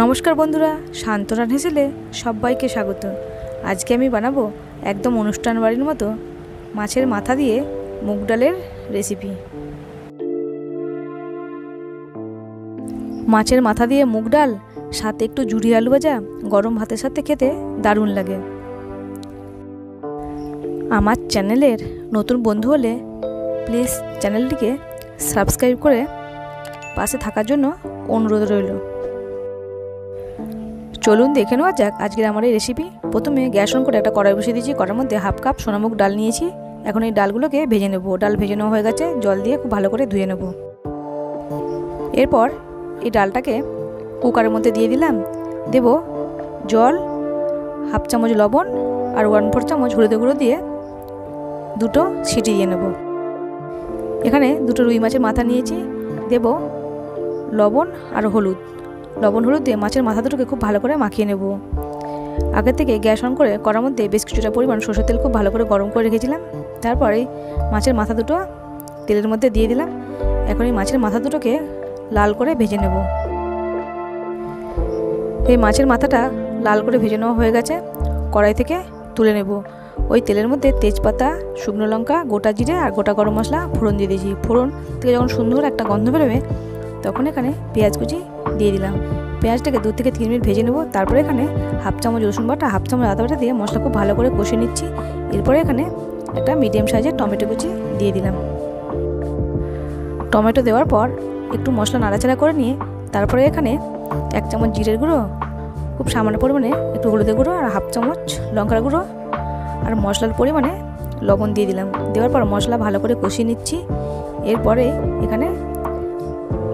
নমস্কার বন্ধুরা শান্তরান হেসেলে সবাইকে স্বাগত। আজকে আমি বানাবো একদম অনুষ্ঠান বাড়ির মতো মাছের মাথা দিয়ে মুগ ডালের রেসিপি মাছের মাথা দিয়ে মুগ ডাল, সাথে একটু জুড়ি আলু ভাজা, গরম ভাতের সাথে খেতে দারুণ লাগে। আমার চ্যানেলের নতুন বন্ধু হলে প্লিজ চ্যানেলটিকে সাবস্ক্রাইব করে পাশে থাকার জন্য অনুরোধ রইল। চলুন দেখে নেওয়া যাক আজকের আমার এই রেসিপি প্রথমে গ্যাস অন করে একটা কড়াই বসিয়ে দিয়েছি কড়ার মধ্যে হাফ কাপ সোনামুখ ডাল নিয়েছি। এখন এই ডালগুলোকে ভেজে নেব। ডাল ভেজে নেওয়া হয়ে গেছে, জল দিয়ে খুব ভালো করে ধুয়ে নেব। এরপর এই ডালটাকে কুকারের মধ্যে দিয়ে দিলাম। দেব জল হাফ চামচ লবণ আর ওয়ান ফোর চামচ হলুদ গুঁড়ো দিয়ে দুটো সিটি দিয়ে নেব। এখানে দুটো রুই মাছের মাথা নিয়েছি। দেব লবণ আর হলুদ। লবণ, হলুদ দিয়ে মাছের মাথা দুটোকে খুব ভালো করে মাখিয়ে নেব। আগে থেকে গ্যাস অন করে করার মধ্যে বেশ কিছুটা পরিমাণ সরষের তেল খুব ভালো করে গরম করে রেখেছিলাম। তারপরে মাছের মাথা দুটো তেলের মধ্যে দিয়ে দিলাম। এখন এই মাছের মাথা দুটোকে লাল করে ভেজে নেব। এই মাছের মাথাটা লাল করে ভেজে নেওয়া হয়ে গেছে। কড়াই থেকে তুলে নেব। ওই তেলের মধ্যে তেজপাতা, শুকনো লঙ্কা, গোটা জিরে আর গোটা গরম মশলা ফোড়ন দিয়ে দিয়েছি। ফোড়ন থেকে যখন সুন্দর একটা গন্ধ বেরোবে তখন এখানে পেঁয়াজ কুচি দিয়ে দিলাম। পেঁয়াজটাকে দু থেকে তিন মিনিট ভেজে নেব। তারপরে এখানে হাফ চামচ রসুন বাটা, হাফ চামচ আদা বাটা দিয়ে মশলা খুব ভালো করে কষে নিচ্ছি। এরপরে এখানে একটা মিডিয়াম সাইজের টমেটো কুচি দিয়ে দিলাম। টমেটো দেওয়ার পর একটু মশলা নাড়াচাড়া করে নিয়ে, তারপরে এখানে এক চামচ জিরের গুঁড়ো, খুব সামান্য পরিমাণে একটু হলুদের গুঁড়ো আর হাফ চামচ লঙ্কার গুঁড়ো আর মশলার পরিমাণে লবণ দিয়ে দিলাম। দেওয়ার পর মশলা ভালো করে কষিয়ে নিচ্ছি। এরপরে এখানে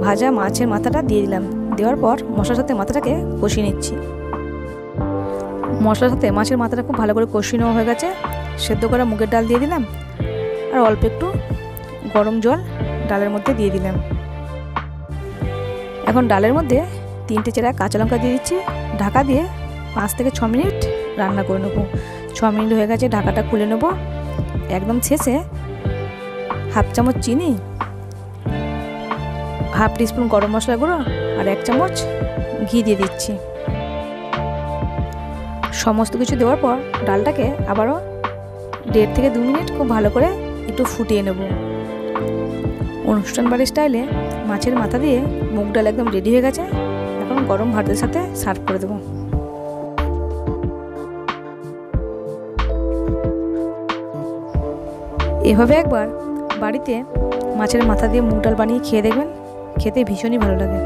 ভাজা মাছের মাথাটা দিয়ে দিলাম। দেওয়ার পর মশলার সাথে মাথাটাকে কষিয়ে নিচ্ছি। মশলার সাথে মাছের মাথাটা খুব ভালো করে কষিয়ে নেওয়া হয়ে গেছে। সেদ্ধ করা মুগের ডাল দিয়ে দিলাম। আর অল্প একটু গরম জল ডালের মধ্যে দিয়ে দিলাম। এখন ডালের মধ্যে তিনটে চেরা কাঁচা লঙ্কা দিয়ে দিচ্ছি। ঢাকা দিয়ে পাঁচ থেকে ছ মিনিট রান্না করে নেব। ছ মিনিট হয়ে গেছে, ঢাকাটা খুলে নেব। একদম শেষে হাফ চামচ চিনি হাফ টিস্পুন গরম মশলা গুঁড়ো আর এক চামচ ঘি দিয়ে দিচ্ছি। সমস্ত কিছু দেওয়ার পর ডালটাকে আবারও দেড় থেকে দু মিনিট খুব ভালো করে একটু ফুটিয়ে নেব। অনুষ্ঠান বাড়ির স্টাইলে মাছের মাথা দিয়ে মুগ ডাল একদম রেডি হয়ে গেছে। এখন গরম ভাতের সাথে সার্ভ করে দেবো। এভাবে একবার বাড়িতে মাছের মাথা দিয়ে মুগ ডাল বানিয়ে খেয়ে দেখবেন খেতে ভীষণই ভালো লাগে।